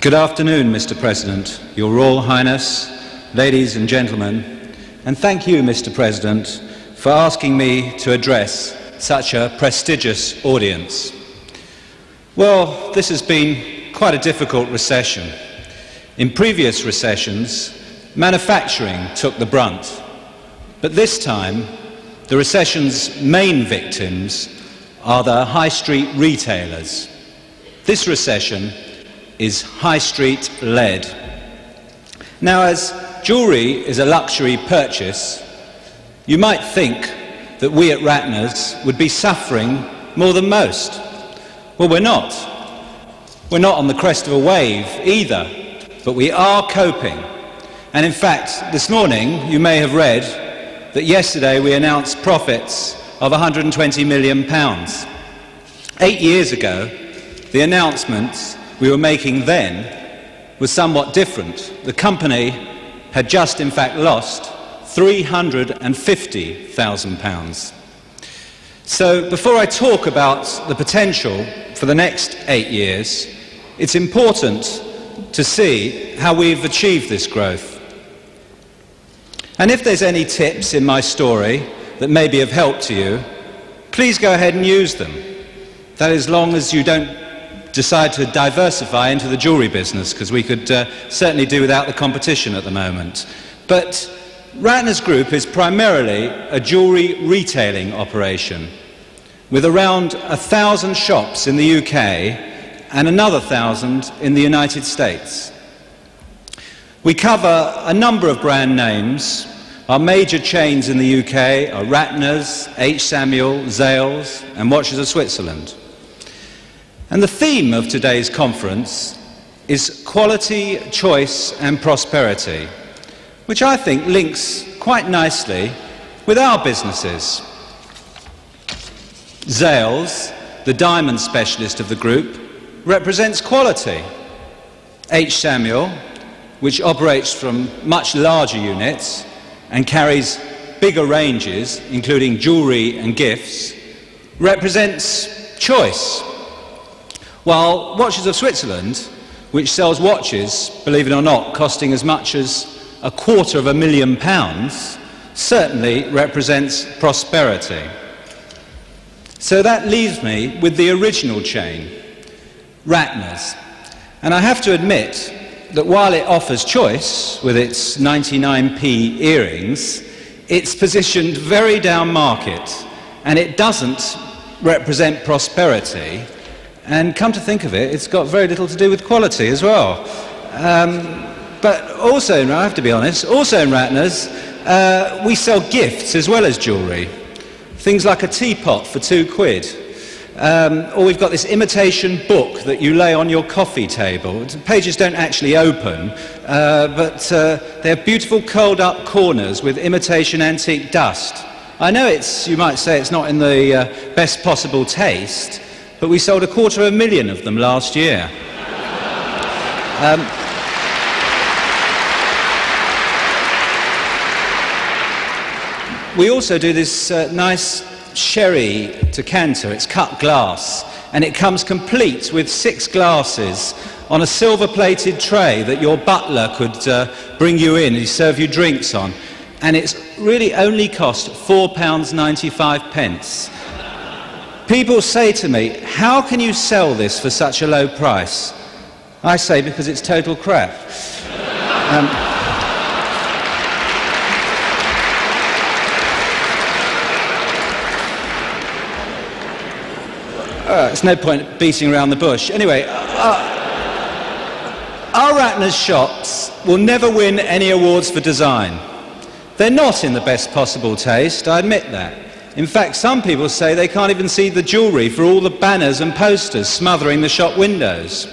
Good afternoon, Mr. President, Your Royal Highness, ladies and gentlemen, and thank you, Mr. President, for asking me to address such a prestigious audience. Well, this has been quite a difficult recession. In previous recessions, manufacturing took the brunt, but this time, the recession's main victims are the high street retailers. This recession is high street led. Now, as jewellery is a luxury purchase, you might think that we at Ratner's would be suffering more than most. Well, we're not. We're not on the crest of a wave either, but we are coping. And in fact, this morning you may have read that yesterday we announced profits of 120 million pounds. Eight years ago, the announcements we were making then was somewhat different. The company had just, in fact, lost £350,000. So, before I talk about the potential for the next eight years, it's important to see how we've achieved this growth. And if there's any tips in my story that maybe have helped to you, please go ahead and use them. That as long as you don't decide to diversify into the jewellery business, because we could uh, certainly do without the competition at the moment. But Ratner's Group is primarily a jewellery retailing operation, with around a thousand shops in the UK and another thousand in the United States. We cover a number of brand names. Our major chains in the UK are Ratner's, H. Samuel, Zales, and Watches of Switzerland. And the theme of today's conference is quality, choice, and prosperity, which I think links quite nicely with our businesses. Zales, the diamond specialist of the group, represents quality. H. Samuel, which operates from much larger units and carries bigger ranges, including jewellery and gifts, represents choice. While Watches of Switzerland, which sells watches, believe it or not, costing as much as a quarter of a million pounds, certainly represents prosperity. So that leaves me with the original chain, Ratner's. And I have to admit that while it offers choice with its 99p earrings, it's positioned very down market and it doesn't represent prosperity. And come to think of it, it's got very little to do with quality as well. Um, but also, I have to be honest, also in Ratner's, uh, we sell gifts as well as jewellery. Things like a teapot for two quid, um, or we've got this imitation book that you lay on your coffee table. The pages don't actually open, uh, but uh, they're beautiful curled up corners with imitation antique dust. I know it's, you might say it's not in the uh, best possible taste, but we sold a quarter of a million of them last year. Um, we also do this uh, nice sherry to decanter. It's cut glass, and it comes complete with six glasses on a silver plated tray that your butler could uh, bring you in and serve you drinks on. And it's really only cost £4.95. People say to me, How can you sell this for such a low price? I say, Because it's total crap. Um, Uh, it's no point beating around the bush. Anyway, uh, our Ratner's shops will never win any awards for design. They're not in the best possible taste, I admit that. In fact, some people say they can't even see the jewellery for all the banners and posters smothering the shop windows.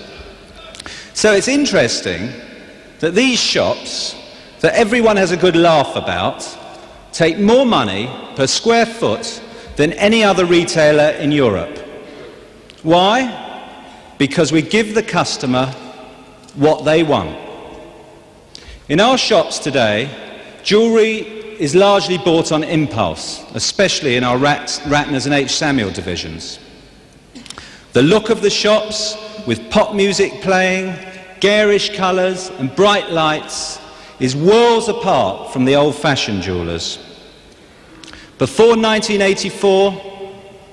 So it's interesting that these shops, that everyone has a good laugh about, take more money per square foot than any other retailer in Europe. Why? Because we give the customer what they want. In our shops today, jewellery is largely bought on impulse, especially in our Rat, Ratner's and H. Samuel divisions. The look of the shops, with pop music playing, garish colours, and bright lights is worlds apart from the old fashioned jewellers. Before 1984,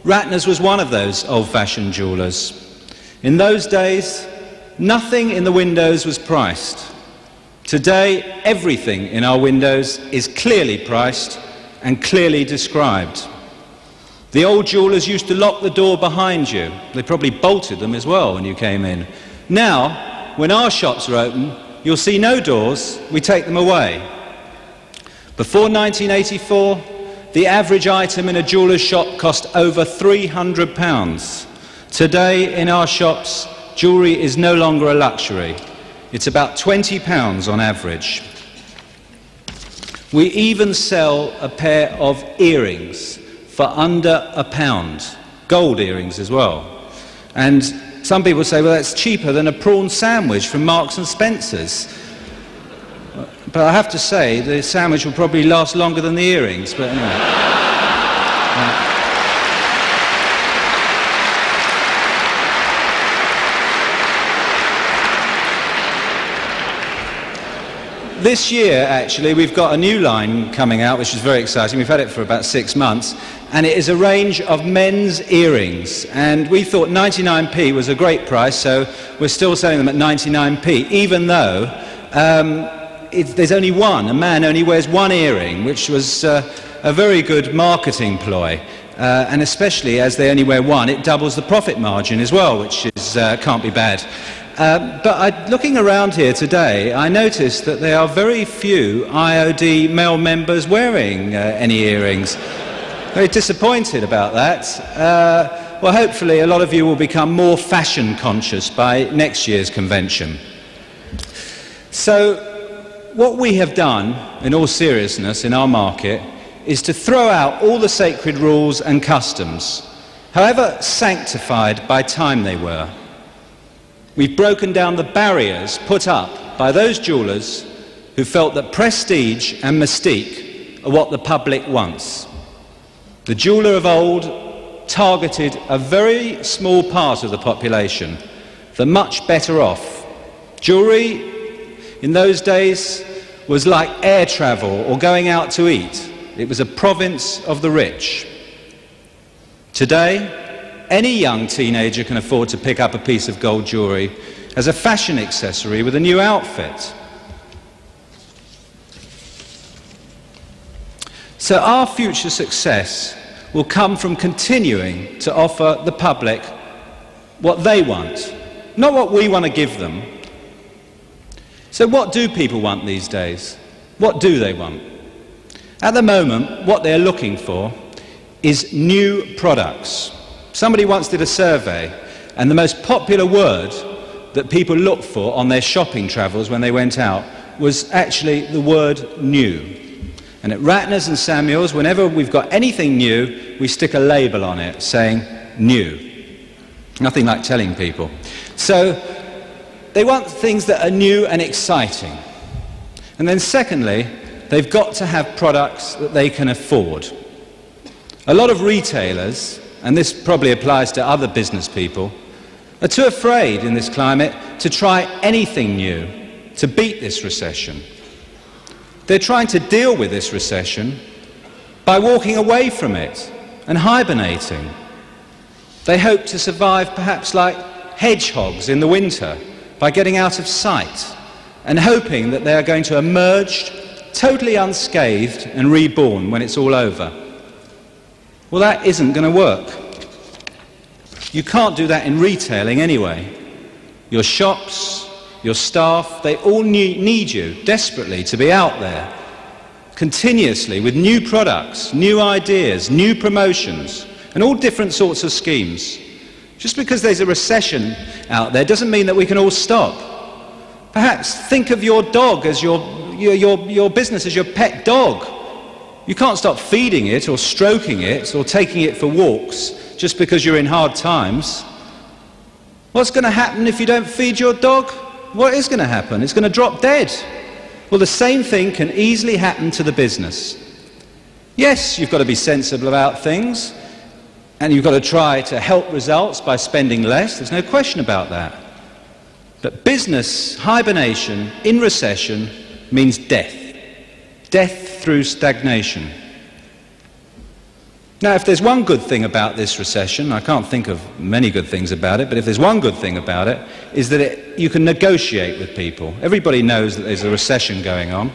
Ratner's was one of those old fashioned jewellers. In those days, nothing in the windows was priced. Today, everything in our windows is clearly priced and clearly described. The old jewellers used to lock the door behind you. They probably bolted them as well when you came in. Now, when our shops are open, you'll see no doors, we take them away. Before 1984, the average item in a jeweller's shop cost over £300. Today, in our shops, jewellery is no longer a luxury. It's about £20 on average. We even sell a pair of earrings for under a pound, gold earrings as well. And some people say, well, that's cheaper than a prawn sandwich from Marks and Spencer's. But I have to say, the sandwich will probably last longer than the earrings, but anyway. Uh, This year, actually, we've got a new line coming out, which is very exciting. We've had it for about six months, and it is a range of men's earrings. And we thought 99p was a great price, so we're still selling them at 99p, even though um, there's only one. A man only wears one earring, which was uh, a very good marketing ploy. Uh, and especially as they only wear one, it doubles the profit margin as well, which is, uh, can't be bad. Uh, but I, looking around here today, I noticed that there are very few IOD male members wearing uh, any earrings. Very disappointed about that. Uh, well, hopefully, a lot of you will become more fashion conscious by next year's convention. So, what we have done, in all seriousness, in our market, is to throw out all the sacred rules and customs, however sanctified by time they were. We've broken down the barriers put up by those jewellers who felt that prestige and mystique are what the public wants. The jeweller of old targeted a very small part of the population, the much better off. Jewellery in those days was like air travel or going out to eat. It was a province of the rich. Today, any young teenager can afford to pick up a piece of gold jewellery as a fashion accessory with a new outfit. So our future success will come from continuing to offer the public what they want, not what we want to give them. So what do people want these days? What do they want? At the moment, what they're looking for is new products. Somebody once did a survey, and the most popular word that people looked for on their shopping travels when they went out was actually the word new. And at Ratner's and Samuel's, whenever we've got anything new, we stick a label on it saying new. Nothing like telling people. So they want things that are new and exciting. And then, secondly, they've got to have products that they can afford. A lot of retailers and this probably applies to other business people, are too afraid in this climate to try anything new to beat this recession. They're trying to deal with this recession by walking away from it and hibernating. They hope to survive perhaps like hedgehogs in the winter by getting out of sight and hoping that they are going to emerge totally unscathed and reborn when it's all over. Well, that isn't going to work. You can't do that in retailing anyway. Your shops, your staff, they all need you desperately to be out there continuously with new products, new ideas, new promotions, and all different sorts of schemes. Just because there's a recession out there doesn't mean that we can all stop. Perhaps think of your dog as your, your, your, your business as your pet dog. You can't stop feeding it or stroking it or taking it for walks just because you're in hard times. What's going to happen if you don't feed your dog? What is going to happen? It's going to drop dead. Well, the same thing can easily happen to the business. Yes, you've got to be sensible about things, and you've got to try to help results by spending less. There's no question about that. But business hibernation in recession means death. Death through stagnation. Now, if there's one good thing about this recession, I can't think of many good things about it, but if there's one good thing about it, is that it, you can negotiate with people. Everybody knows that there's a recession going on.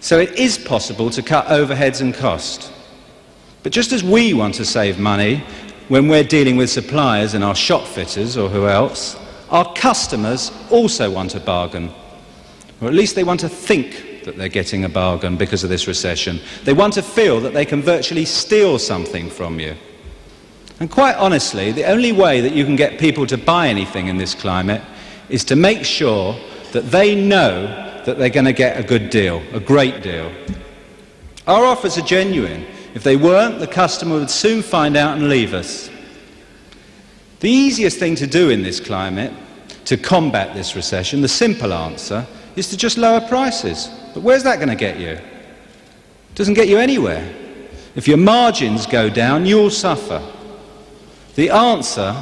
So it is possible to cut overheads and cost. But just as we want to save money when we're dealing with suppliers and our shop fitters or who else, our customers also want a bargain. Or at least they want to think that they're getting a bargain because of this recession. They want to feel that they can virtually steal something from you. And quite honestly, the only way that you can get people to buy anything in this climate is to make sure that they know that they're going to get a good deal, a great deal. Our offers are genuine. If they weren't, the customer would soon find out and leave us. The easiest thing to do in this climate to combat this recession, the simple answer, is to just lower prices. But where's that going to get you? It doesn't get you anywhere. If your margins go down, you'll suffer. The answer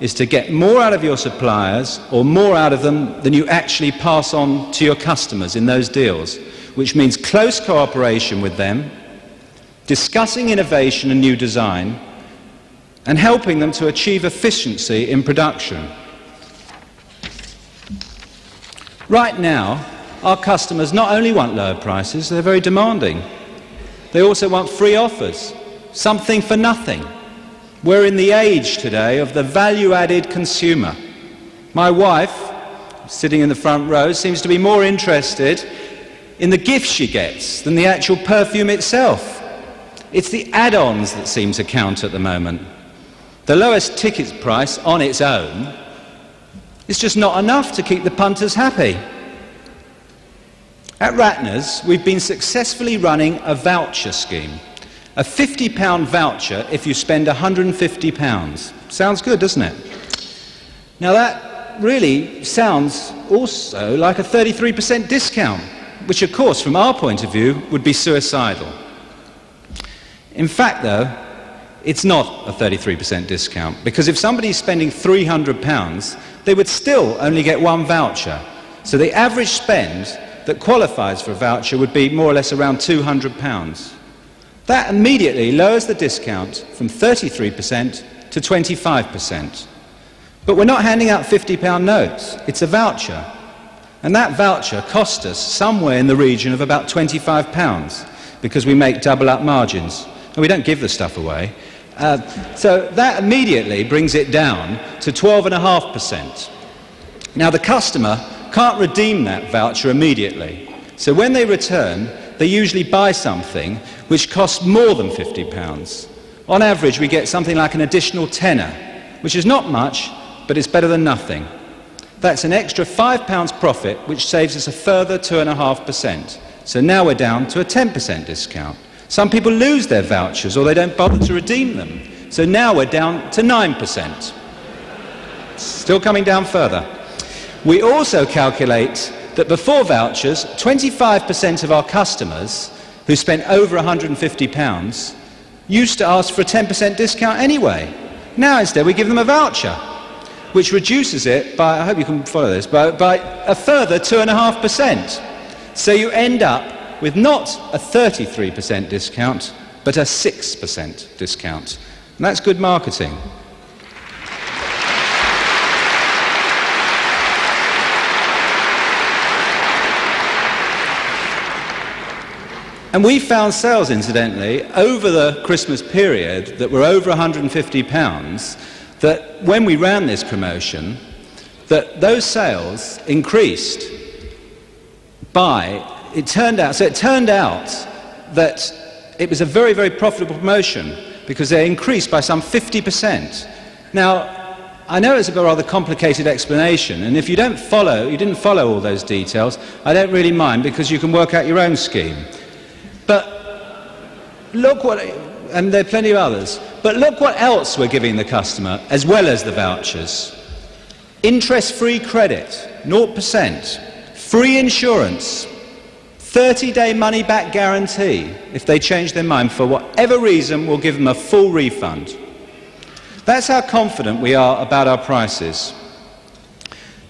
is to get more out of your suppliers or more out of them than you actually pass on to your customers in those deals, which means close cooperation with them, discussing innovation and new design, and helping them to achieve efficiency in production. Right now, our customers not only want lower prices, they're very demanding. They also want free offers, something for nothing. We're in the age today of the value added consumer. My wife, sitting in the front row, seems to be more interested in the gift she gets than the actual perfume itself. It's the add ons that seem to count at the moment. The lowest ticket price on its own is just not enough to keep the punters happy. At Ratner's, we've been successfully running a voucher scheme. A £50 voucher if you spend £150. Sounds good, doesn't it? Now, that really sounds also like a 33% discount, which, of course, from our point of view, would be suicidal. In fact, though, it's not a 33% discount, because if somebody's spending £300, they would still only get one voucher. So the average spend that qualifies for a voucher would be more or less around £200. That immediately lowers the discount from 33% to 25%. But we're not handing out £50 notes, it's a voucher. And that voucher cost us somewhere in the region of about £25 because we make double up margins. And we don't give the stuff away. Uh, so that immediately brings it down to 12.5%. Now the customer can't redeem that voucher immediately. So when they return, they usually buy something which costs more than £50. On average, we get something like an additional tenner, which is not much, but it's better than nothing. That's an extra £5 profit, which saves us a further 2.5%. So now we're down to a 10% discount. Some people lose their vouchers or they don't bother to redeem them. So now we're down to 9%. Still coming down further. We also calculate that before vouchers, 25% of our customers who spent over £150 used to ask for a 10% discount anyway. Now instead we give them a voucher, which reduces it by, I hope you can follow this, by, by a further 2.5%. So you end up with not a 33% discount, but a 6% discount. And that's good marketing. And we found sales, incidentally, over the Christmas period that were over £150, that when we ran this promotion, that those sales increased by, it turned out, so it turned out that it was a very, very profitable promotion because they increased by some 50%. Now, I know it's a rather complicated explanation, and if you don't follow, you didn't follow all those details, I don't really mind because you can work out your own scheme. Look what, and there are plenty of others, but look what else we're giving the customer as well as the vouchers. Interest free credit, 0%. Free insurance, 30 day money back guarantee. If they change their mind for whatever reason, we'll give them a full refund. That's how confident we are about our prices.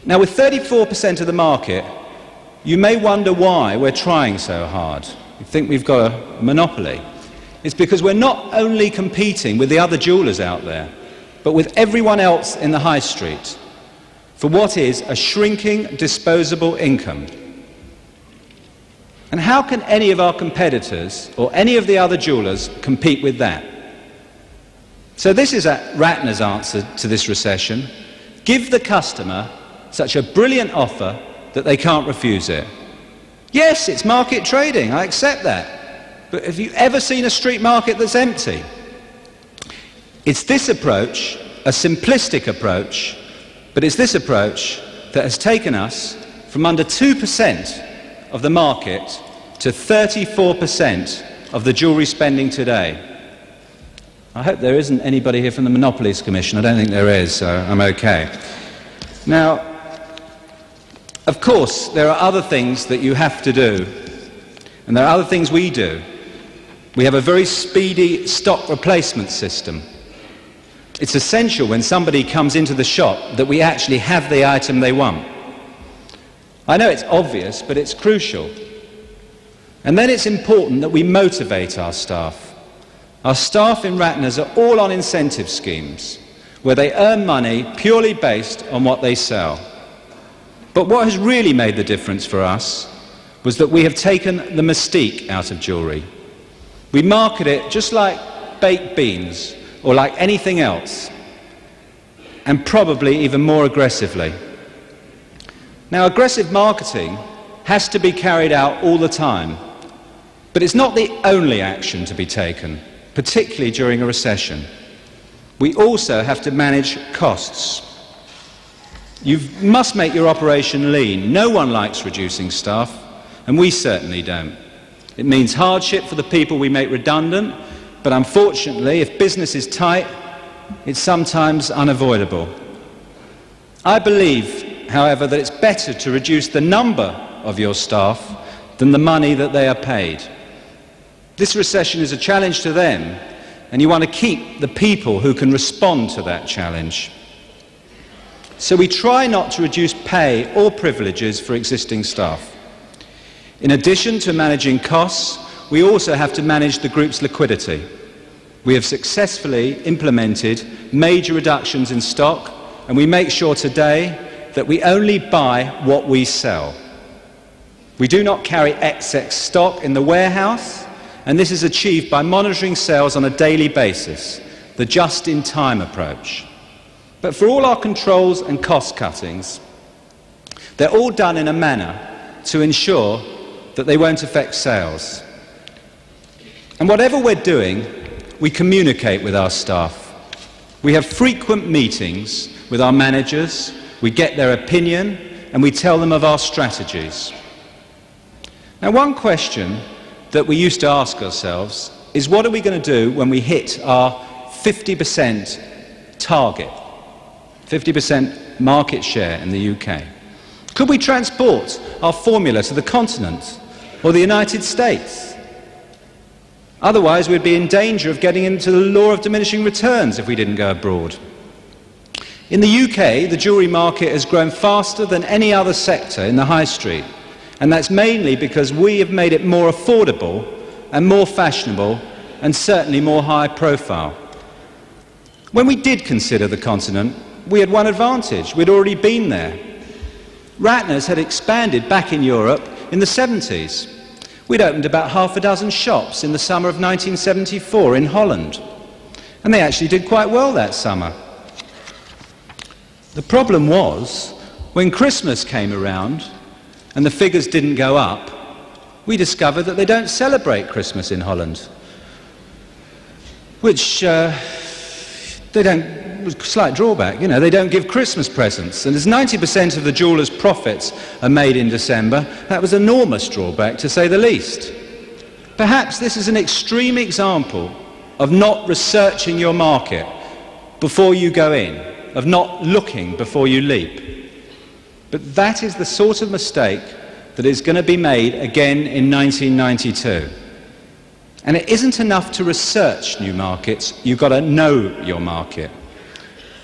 Now, with 34% of the market, you may wonder why we're trying so hard. You think we've got a monopoly. It's because we're not only competing with the other jewellers out there, but with everyone else in the high street for what is a shrinking disposable income. And how can any of our competitors or any of the other jewellers compete with that? So this is Ratner's answer to this recession. Give the customer such a brilliant offer that they can't refuse it. Yes, it's market trading, I accept that. But have you ever seen a street market that's empty? It's this approach, a simplistic approach, but it's this approach that has taken us from under 2% of the market to 34% of the jewellery spending today. I hope there isn't anybody here from the Monopolies Commission. I don't think there is, so I'm okay. Now, of course, there are other things that you have to do, and there are other things we do. We have a very speedy stock replacement system. It's essential when somebody comes into the shop that we actually have the item they want. I know it's obvious, but it's crucial. And then it's important that we motivate our staff. Our staff in Ratner's are all on incentive schemes where they earn money purely based on what they sell. But what has really made the difference for us was that we have taken the mystique out of jewellery. We market it just like baked beans or like anything else, and probably even more aggressively. Now, aggressive marketing has to be carried out all the time, but it's not the only action to be taken, particularly during a recession. We also have to manage costs. You must make your operation lean. No one likes reducing staff, and we certainly don't. It means hardship for the people we make redundant, but unfortunately, if business is tight, it's sometimes unavoidable. I believe, however, that it's better to reduce the number of your staff than the money that they are paid. This recession is a challenge to them, and you want to keep the people who can respond to that challenge. So we try not to reduce pay or privileges for existing staff. In addition to managing costs, we also have to manage the group's liquidity. We have successfully implemented major reductions in stock, and we make sure today that we only buy what we sell. We do not carry excess stock in the warehouse, and this is achieved by monitoring sales on a daily basis, the just-in-time approach. But for all our controls and cost cuttings, they're all done in a manner to ensure that they won't affect sales. And whatever we're doing, we communicate with our staff. We have frequent meetings with our managers, we get their opinion, and we tell them of our strategies. Now, one question that we used to ask ourselves is what are we going to do when we hit our 50% target, 50% market share in the UK? Could we transport our formula to the continent or the United States? Otherwise, we'd be in danger of getting into the law of diminishing returns if we didn't go abroad. In the UK, the jewellery market has grown faster than any other sector in the high street, and that's mainly because we have made it more affordable and more fashionable and certainly more high profile. When we did consider the continent, we had one advantage. We'd already been there. Ratner's had expanded back in Europe in the 70s. We'd opened about half a dozen shops in the summer of 1974 in Holland. And they actually did quite well that summer. The problem was, when Christmas came around and the figures didn't go up, we discovered that they don't celebrate Christmas in Holland. Which uh, they don't slight drawback. You know, they don't give Christmas presents. And as 90% of the jeweller's profits are made in December, that was enormous drawback, to say the least. Perhaps this is an extreme example of not researching your market before you go in, of not looking before you leap. But that is the sort of mistake that is going to be made again in 1992. And it isn't enough to research new markets, you've got to know your market.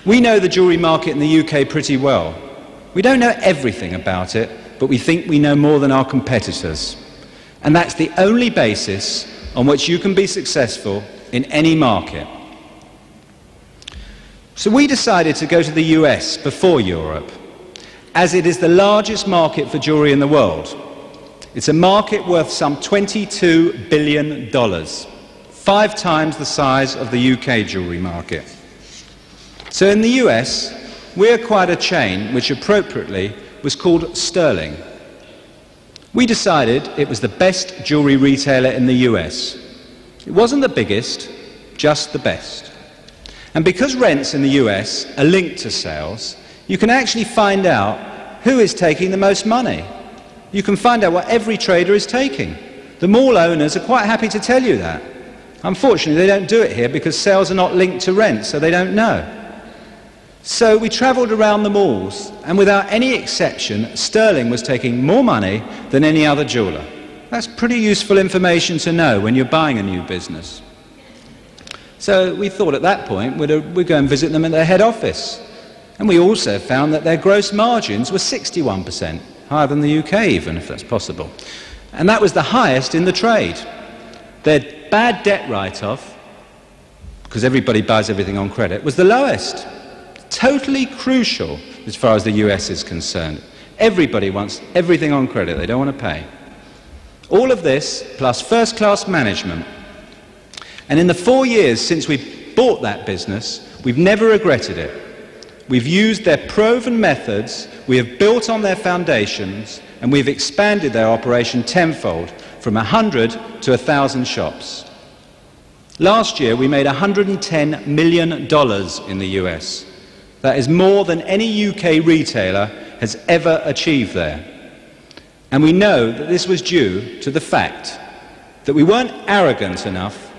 We know the jewellery market in the UK pretty well. We don't know everything about it, but we think we know more than our competitors. And that's the only basis on which you can be successful in any market. So we decided to go to the US before Europe, as it is the largest market for jewellery in the world. It's a market worth some $22 billion, five times the size of the UK jewellery market. So in the US, we acquired a chain which appropriately was called Sterling. We decided it was the best jewellery retailer in the US. It wasn't the biggest, just the best. And because rents in the US are linked to sales, you can actually find out who is taking the most money. You can find out what every trader is taking. The mall owners are quite happy to tell you that. Unfortunately, they don't do it here because sales are not linked to rent, so they don't know. So we travelled around the malls, and without any exception, Sterling was taking more money than any other jeweller. That's pretty useful information to know when you're buying a new business. So we thought at that point we'd, uh, we'd go and visit them at their head office. And we also found that their gross margins were 61%, higher than the UK even, if that's possible. And that was the highest in the trade. Their bad debt write-off, because everybody buys everything on credit, was the lowest totally crucial as far as the US is concerned. Everybody wants everything on credit, they don't want to pay. All of this plus first class management. And in the four years since we bought that business, we've never regretted it. We've used their proven methods, we have built on their foundations, and we've expanded their operation tenfold from 100 to 1,000 shops. Last year, we made $110 million in the US. That is more than any UK retailer has ever achieved there. And we know that this was due to the fact that we weren't arrogant enough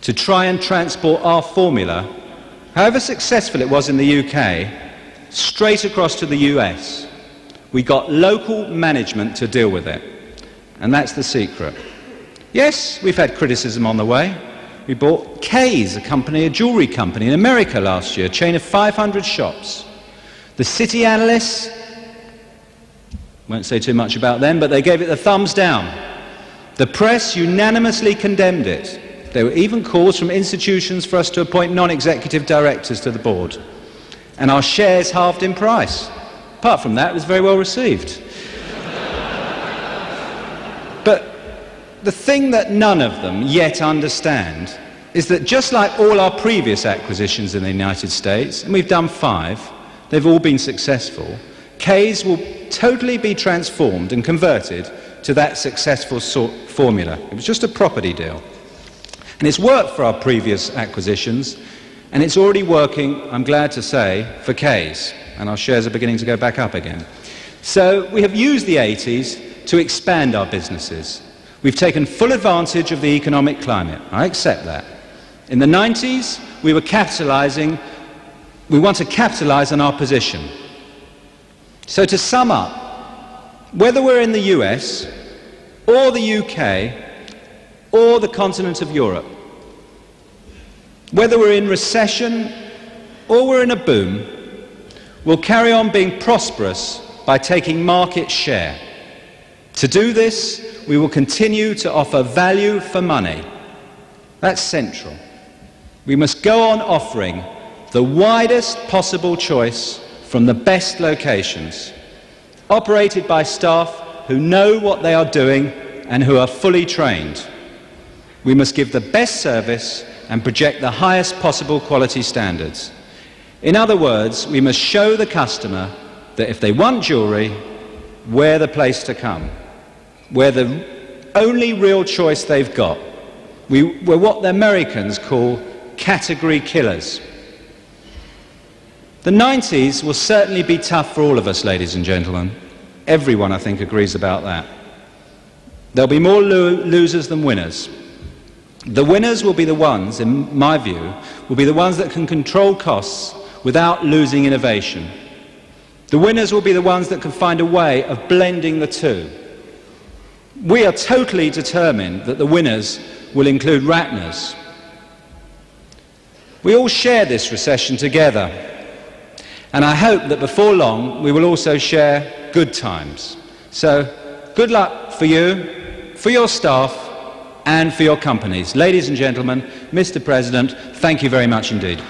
to try and transport our formula, however successful it was in the UK, straight across to the US. We got local management to deal with it. And that's the secret. Yes, we've had criticism on the way. We bought Kay's, a company, a jewelry company in America last year, a chain of 500 shops. The city analysts, won't say too much about them, but they gave it the thumbs down. The press unanimously condemned it. There were even calls from institutions for us to appoint non-executive directors to the board. And our shares halved in price. Apart from that, it was very well received. The thing that none of them yet understand is that just like all our previous acquisitions in the United States, and we've done five, they've all been successful, Kay's will totally be transformed and converted to that successful sort formula. It was just a property deal. And it's worked for our previous acquisitions, and it's already working, I'm glad to say, for Kay's. And our shares are beginning to go back up again. So we have used the 80s to expand our businesses. We've taken full advantage of the economic climate. I accept that. In the 90s, we were capitalizing, we want to capitalize on our position. So to sum up, whether we're in the US or the UK or the continent of Europe, whether we're in recession or we're in a boom, we'll carry on being prosperous by taking market share. To do this, we will continue to offer value for money. That's central. We must go on offering the widest possible choice from the best locations, operated by staff who know what they are doing and who are fully trained. We must give the best service and project the highest possible quality standards. In other words, we must show the customer that if they want jewellery, we're the place to come. We're the only real choice they've got. We, we're what the Americans call category killers. The 90s will certainly be tough for all of us, ladies and gentlemen. Everyone, I think, agrees about that. There'll be more lo losers than winners. The winners will be the ones, in my view, will be the ones that can control costs without losing innovation. The winners will be the ones that can find a way of blending the two. We are totally determined that the winners will include Ratners. We all share this recession together. And I hope that before long we will also share good times. So, good luck for you, for your staff, and for your companies. Ladies and gentlemen, Mr. President, thank you very much indeed.